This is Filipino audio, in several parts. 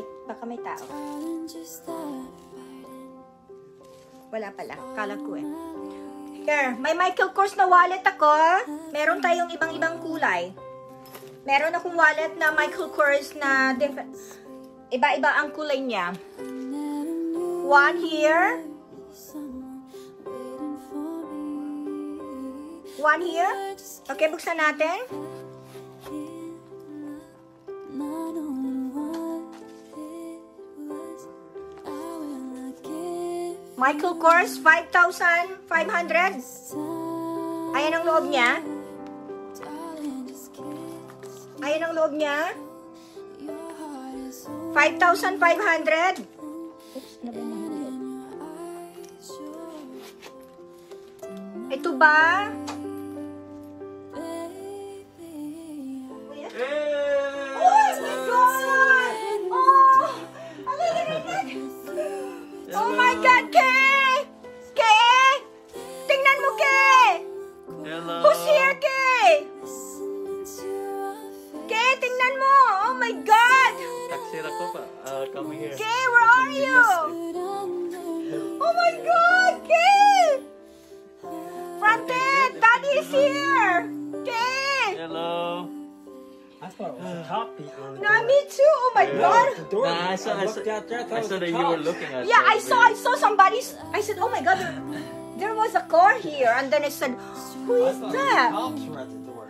Baka may tao. Wala pala. Kala ko eh. Here, may Michael Kors na wallet ako. Meron tayong ibang-ibang kulay. Meron akong wallet na Michael Kors na diff- iba-iba ang kulay niya. One here. One here. Okay, buksan natin. Michael Kors, 5,500. Ayan ang loob niya. Ayan ang loob niya. 5,500. Oops, ano ba yung nahulog? Ito ba? Kay! Kay! Tingnan mo, Kay! Hello. Who's here, Kay? Kay, tingnan mo! Oh my God! Taxi ako pa. Uh, come here. Kay, where are you? Thought it was a uh, top people. Na, me too! Oh my God! The door. Nah, I saw, I looked saw, out there. I I saw that you were looking at Yeah, I saw, I saw somebody's, I said, oh my God, there, there was a car here. And then I said, who I that? the cops were at the door.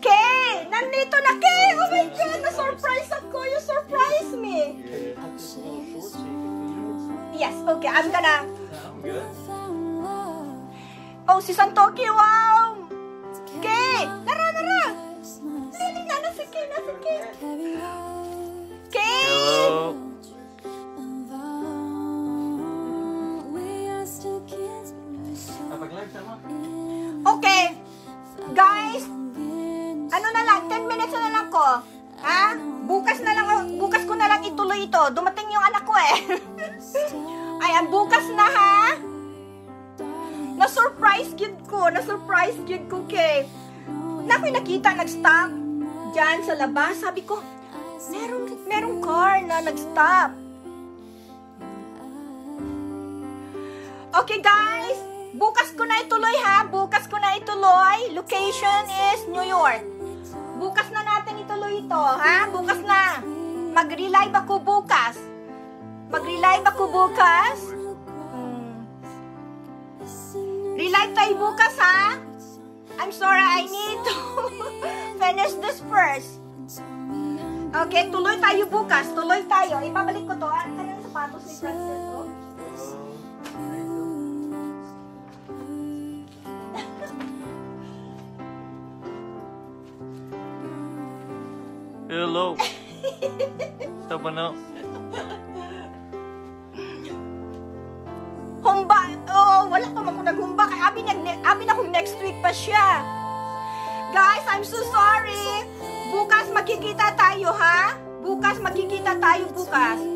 Kay! Nandito na, Kay! Oh my God! Na-surprise ako! You surprised me! They have this little short so you can clean Yes, okay. I'm gonna... I'm good. Oh, si Santoki, wow! Guys, ano na lang, 10 minutes na lang ko. Ha? Bukas na lang, bukas ko na lang ituloy ito. Dumating yung anak ko eh. Ayan, bukas na ha. Na-surprise gid ko. Na-surprise gid ko kay. Na ako'y nakita nag-stop dyan sa labas. Sabi ko, merong, merong car na nag-stop. Okay guys, bukas ko na ituloy ha. Bukas ko na ituloy. Location is New York. Bukas na natin ituloy ito, ha? Bukas na. Mag-relive ako bukas. Mag-relive ako bukas. Hmm. Relive tayo bukas, ha? I'm sorry, I need to finish this first. Okay, tuloy tayo bukas. Tuloy tayo. Ibabalik ko to. Ano yung sapatos ni Francis? Hello. Stop na. Humba. Oh, wala pa man ko naghumba. Kaya abi, nag, abi na kung next week pa siya. Guys, I'm so sorry. Bukas magkikita tayo, ha? Bukas magkikita tayo bukas.